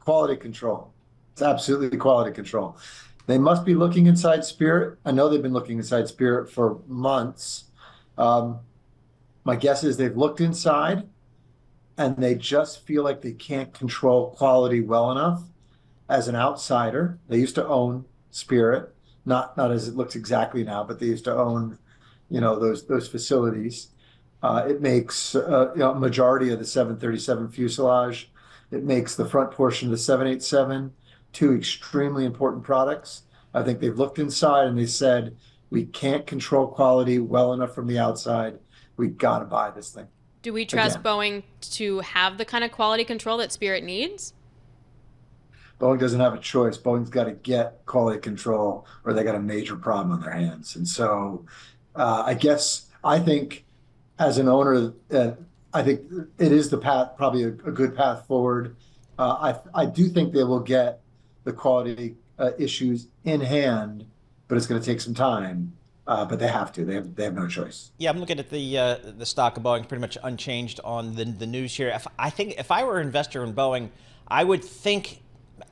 quality control. It's absolutely quality control. They must be looking inside Spirit. I know they've been looking inside Spirit for months. Um, my guess is they've looked inside and they just feel like they can't control quality well enough as an outsider. They used to own Spirit, not not as it looks exactly now, but they used to own, you know, those those facilities. Uh, it makes uh, you know, a majority of the 737 fuselage. It makes the front portion of the 787, two extremely important products. I think they've looked inside and they said, we can't control quality well enough from the outside. We got to buy this thing. Do we trust Again. Boeing to have the kind of quality control that Spirit needs? Boeing doesn't have a choice. Boeing's got to get quality control, or they got a major problem on their hands. And so, uh, I guess I think, as an owner, uh, I think it is the path, probably a, a good path forward. Uh, I I do think they will get the quality uh, issues in hand, but it's going to take some time. Uh, but they have to. They have, they have no choice. Yeah, I'm looking at the uh, the stock of Boeing, pretty much unchanged on the the news here. If, I think if I were an investor in Boeing, I would think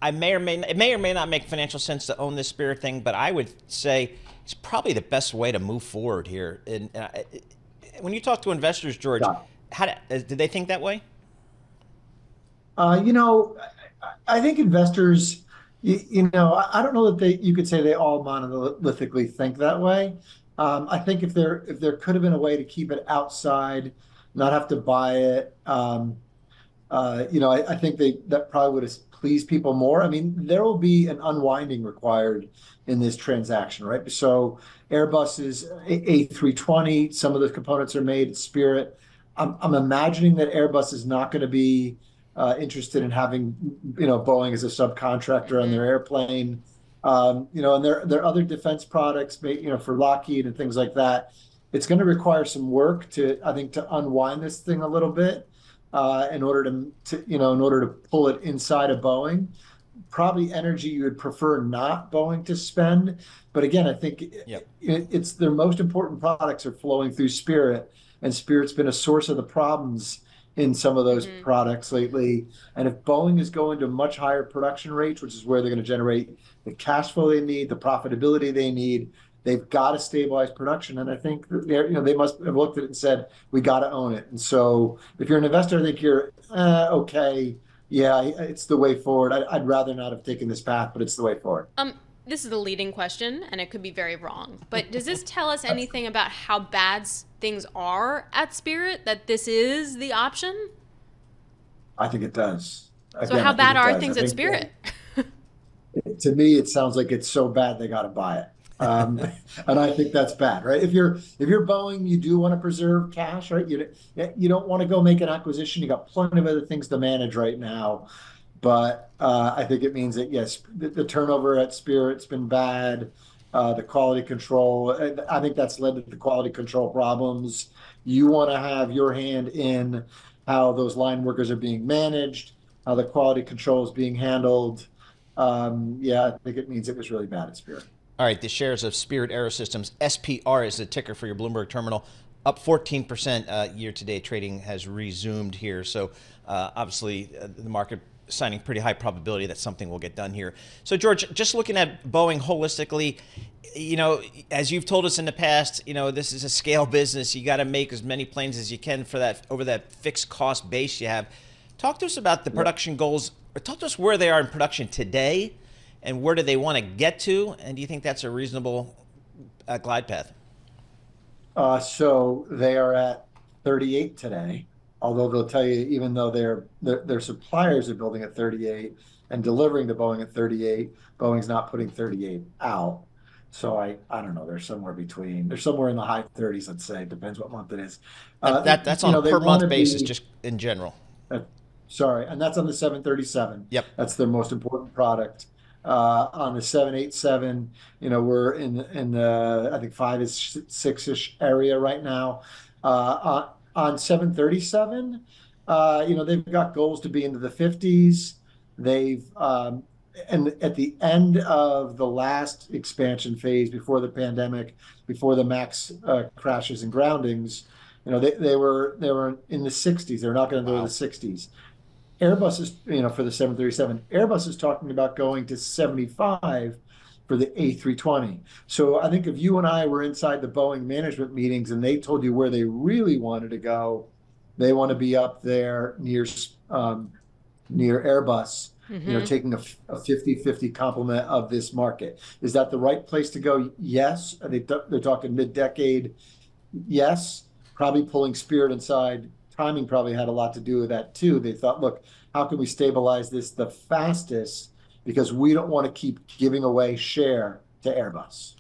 I may or may it may or may not make financial sense to own this Spirit thing, but I would say it's probably the best way to move forward here. And, and I, when you talk to investors, George, yeah. How did, did they think that way? Uh, you know, I think investors you, you know, I, I, don't know that they you could say they all monolithically think that way. Um, I think if there if there could have been a way to keep it outside, not have to buy it, um, uh, you know, I, I, think they that probably would have pleased people more. I mean, there will be an unwinding required in this transaction, right? So Airbus is A320. Some of the components are made at Spirit. I'm, I'm imagining that Airbus is not going to be uh, interested in having, you know, Boeing as a subcontractor on their mm-hmm. airplane. Um, you know, and their there are other defense products, you know, for Lockheed and things like that. It's going to require some work to, I think, to unwind this thing a little bit uh, in order to, to, you know, in order to pull it inside of Boeing. Probably energy you would prefer not Boeing to spend, but again, I think yep. it, it's their most important products are flowing through Spirit, and Spirit's been a source of the problems in some of those mm-hmm. products lately. And if Boeing is going to much higher production rates, which is where they're going to generate the cash flow they need, the profitability they need, they've got to stabilize production. And I think you know they must have looked at it and said, we got to own it. And so if you're an investor, I think you're eh, okay. Yeah, it's the way forward. I, would rather not have taken this path, but it's the way forward. Um, this is a leading question and it could be very wrong but does this tell us anything about how bad things are at spirit that this is the option i think it does Again, so how bad are things at spirit to me it sounds like it's so bad they got to buy it um, and I think that's bad, right? If you're if you're Boeing, you do want to preserve cash, right? You you don't want to go make an acquisition. You got plenty of other things to manage right now. But uh, I think it means that yes, the, the turnover at Spirit's been bad. Uh, the quality control, I think that's led to the quality control problems. You want to have your hand in how those line workers are being managed, how the quality control is being handled. Um, yeah, I think it means it was really bad at Spirit. All right, the shares of Spirit Aerosystems, SPR is the ticker for your Bloomberg terminal, up 14% uh, year to date. Trading has resumed here. So uh, obviously, uh, the market signing pretty high probability that something will get done here. So, George, just looking at Boeing holistically, you know, as you've told us in the past, you know, this is a scale business. You got to make as many planes as you can for that over that fixed cost base you have. Talk to us about the production goals, or talk to us where they are in production today, and where do they want to get to, and do you think that's a reasonable uh, glide path? Uh, so they are at 38 today although they'll tell you even though their their, suppliers are building at 38 and delivering to Boeing at 38, Boeing's not putting 38 out. So I I don't know. They're somewhere between. They're somewhere in the high 30s. Let's say depends what month it is. Uh, that, that's on know, a per month basis, be, just in general. Uh, sorry, and that's on the 737. Yep, that's their most important product. Uh, on the 787, you know, we're in in the I think five is six ish area right now. Uh, on 737. Uh, you know, they've got goals to be into the 50s. They've um, and at the end of the last expansion phase before the pandemic, before the max uh, crashes and groundings, you know, they, they were they were in the 60s. They're not going to go wow. to the 60s. Airbus is, you know, for the 737, Airbus is talking about going to 75 for the A320. So I think if you and I were inside the Boeing management meetings and they told you where they really wanted to go, they want to be up there near um, near Airbus, you know, taking a 50-50 complement of this market. Is that the right place to go? Yes. Are they, they're talking mid-decade. Yes. Probably pulling Spirit inside. Timing probably had a lot to do with that too. They thought, look, how can we stabilize this the fastest? Because we don't want to keep giving away share to Airbus.